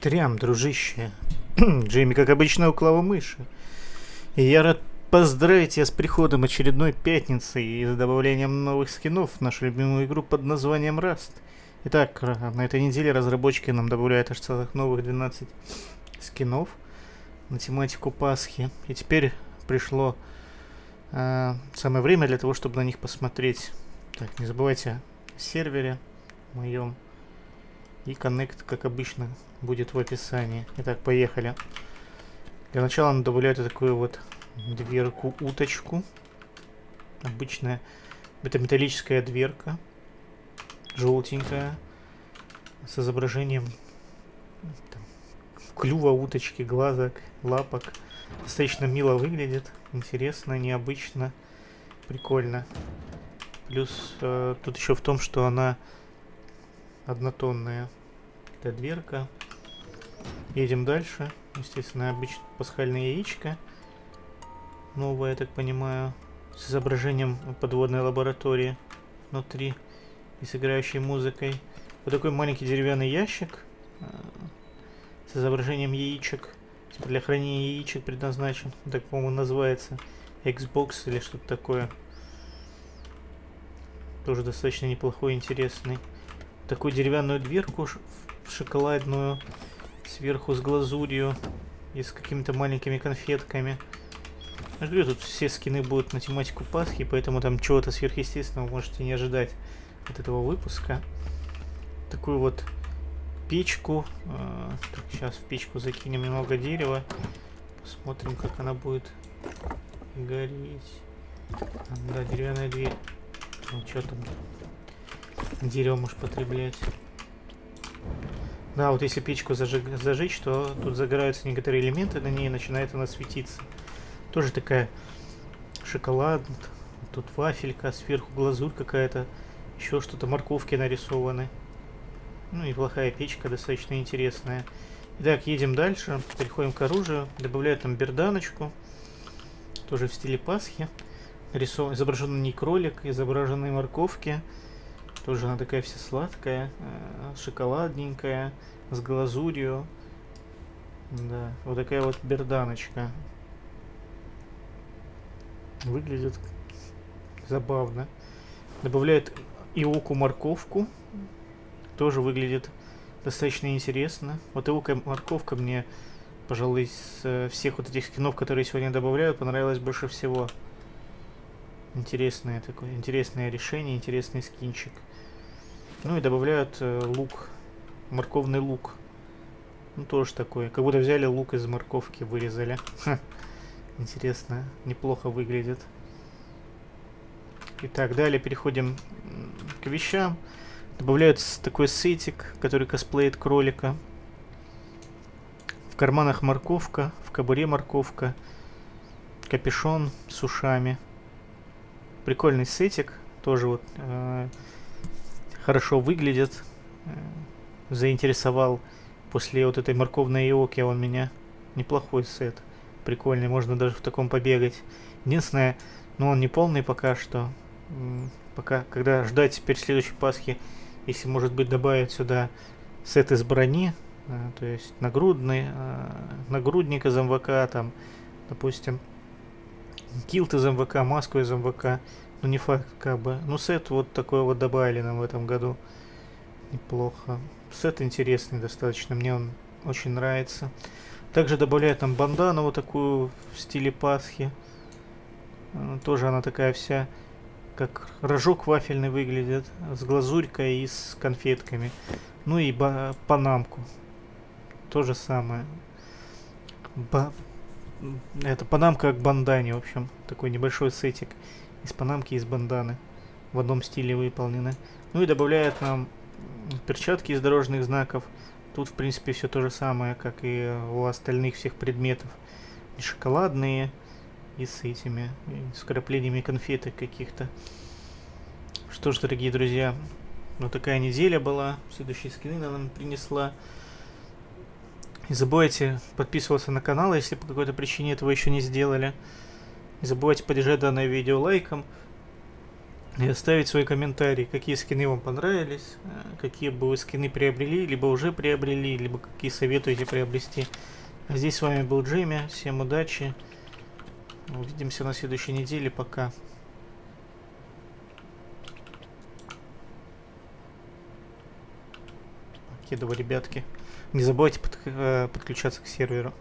Трям, дружище. Джейми, как обычно, около мыши. И я рад поздравить тебя с приходом очередной пятницы и с добавлением новых скинов в нашу любимую игру под названием Rust. Итак, на этой неделе разработчики нам добавляют аж целых новых 12 скинов на тематику Пасхи. И теперь пришло э, самое время для того, чтобы на них посмотреть. Так, не забывайте о сервере моем. И коннект, как обычно, будет в описании. Итак, поехали. Для начала нам добавляют такую вот дверку уточку. Обычная это металлическая дверка. Желтенькая. С изображением там, клюва уточки, глазок, лапок. Достаточно мило выглядит. Интересно, необычно. Прикольно. Плюс э, тут еще в том, что она однотонная. Это дверка. Едем дальше. Естественно, обычно пасхальное яичко. Новое, я так понимаю. С изображением подводной лаборатории внутри. И с играющей музыкой. Вот такой маленький деревянный ящик. Э, с изображением яичек. Для хранения яичек предназначен. Так, по-моему, называется. Xbox или что-то такое. Тоже достаточно неплохой, интересный. Такую деревянную дверку шоколадную сверху с глазурью и с какими-то маленькими конфетками. Я говорю, тут все скины будут на тематику Пасхи, поэтому там чего-то сверхъестественного можете не ожидать от этого выпуска. Такую вот печку. Э, так, сейчас в печку закинем немного дерева. Посмотрим, как она будет гореть. Да, деревянная дверь. Ну, что там? Дерево можешь потреблять. Да, вот если печку зажиг, зажечь, то тут загораются некоторые элементы на ней, начинает она светиться. Тоже такая шоколад, тут вафелька, сверху глазурь какая-то, еще что-то, морковки нарисованы. Ну и плохая печка, достаточно интересная. Итак, едем дальше, переходим к оружию, добавляют там берданочку, тоже в стиле Пасхи. Рисован, изображен не кролик, изображены морковки. Тоже она такая вся сладкая, э, шоколадненькая, с глазурью. Да, вот такая вот берданочка. Выглядит забавно. Добавляет иоку морковку. Тоже выглядит достаточно интересно. Вот иока морковка мне, пожалуй, из э, всех вот этих скинов, которые сегодня добавляют, понравилась больше всего. Интересное такое, интересное решение, интересный скинчик. Ну и добавляют э, лук, морковный лук. Ну тоже такой, как будто взяли лук из морковки, вырезали. Ха. Интересно, неплохо выглядит. Итак, далее переходим к вещам. Добавляют такой сетик, который косплеит кролика. В карманах морковка, в кобуре морковка, капюшон с ушами. Прикольный сетик, тоже вот э, хорошо выглядит. Э, заинтересовал после вот этой морковной иоки он меня. Неплохой сет, прикольный, можно даже в таком побегать. Единственное, ну он не полный пока что. Пока, когда ждать теперь следующей Пасхи, если может быть добавить сюда сет из брони, э, то есть нагрудный, э, нагрудник из МВК, там, допустим, Килт из МВК, маску из МВК. Ну, не факт, как бы. Ну, сет вот такой вот добавили нам в этом году. Неплохо. Сет интересный достаточно, мне он очень нравится. Также добавляют там бандану вот такую в стиле Пасхи. Э, тоже она такая вся, как рожок вафельный выглядит, с глазурькой и с конфетками. Ну и панамку. То же самое. Ба это панамка к бандане, в общем. Такой небольшой сетик из панамки из банданы. В одном стиле выполнены. Ну и добавляют нам перчатки из дорожных знаков. Тут, в принципе, все то же самое, как и у остальных всех предметов. И шоколадные, и с этими, с краплениями конфеток каких-то. Что ж, дорогие друзья, вот такая неделя была. Следующие скины нам принесла. Не забывайте подписываться на канал, если по какой-то причине этого еще не сделали. Не забывайте поддержать данное видео лайком. и оставить свой комментарий, какие скины вам понравились, э, какие бы вы скины приобрели, либо уже приобрели, либо какие советуете приобрести. Здесь с вами был Джейми, всем удачи, увидимся на следующей неделе, пока. Кедово, ребятки. Не забывайте под, э, подключаться к серверу.